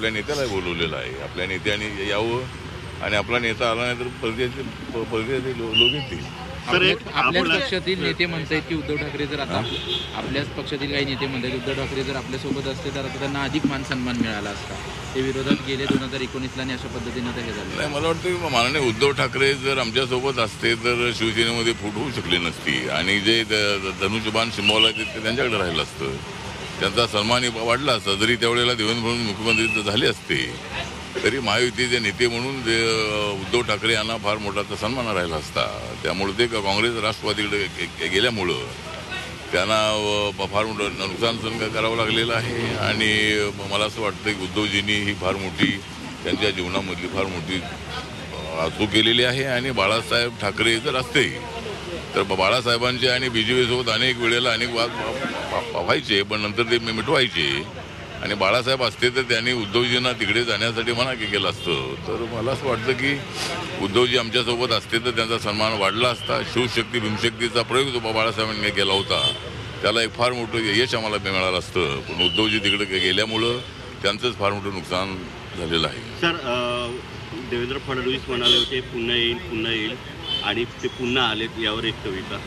आपल्या नेत्याला बोलवलेलं आहे. आपल्या नेत्याने यावं आणि आपला नेता आला नाही तर परदेशी परदेशी लो- लोक येतील. एक आपल्या- आपल्याच आपला- पक्षातील नेते म्हणतायत की उद्धव ठाकरे जर आता आपल्याच पक्षातील काही नेते म्हणतात उद्धव ठाकरे जर आपल्यासोबत असते तर आता त्यांना अधिक मान सन्मान मिळाला असता. ते विरोधात गेले दोन हजार एकोणीसला आणि अशा पद्धतीनं ते हे झालं. नाही मला वाटतं की माननीय उद्धव ठाकरे जर आमच्यासोबत असते तर शिवसेनेमध्ये फूट होऊ शकली नसती. आणि जे द- धनुष्यबाण सिंबॉल आहे ते- ते त्यांच्याकडे राहिलं असतं. त्यांचा सन्मान वाढला असता जरी त्यावेळेला देवेंद्र म्हणून मुख्यमंत्री झाले असते तरी महायुतीचे नेते म्हणून जे उद्धव ठाकरे यांना फार मोठा तर सन्मान राहिला असता. त्यामुळे ते काँग्रेस राष्ट्रवादीकडे गेल्यामुळं त्यांना फार मोठं नुकसान सहन करावं लागलेलं आहे. आणि मला असं वाटतं की उद्धवजींनी ही फार मोठी त्यांच्या जीवनामधली फार मोठी अचूक चूक केलेली आहे. आणि बाळासाहेब ठाकरे जर असते तर बाळासाहेबांचे आणि बी जे पीसोबत अनेक वेळेला अनेक वाद व्हायचे पण नंतर ते मी मिटवायचे. आणि बाळासाहेब असते तर त्यांनी उद्धवजींना तिकडे जाण्यासाठी मना केलं असतं. तर मला असं वाटतं की उद्धवजी आमच्यासोबत असते तर त्यांचा सन्मान वाढला असता. शिवशक्ती भीमशक्तीचा प्रयोग जो बाळासाहेबांनी केला होता. त्याला एक फार मोठं यश आम्हाला मिळालं असतं. पण उद्धवजी तिकडे गेल्यामुळं त्यांचंच फार मोठं नुकसान झालेलं आहे. सर देवेंद्र फडणवीस म्हणाले होते पुन्हा येईल पुन्हा येईल. आणि ते पुन्हा आलेत यावर एक कविता.